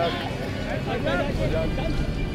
Hocam. Hocam.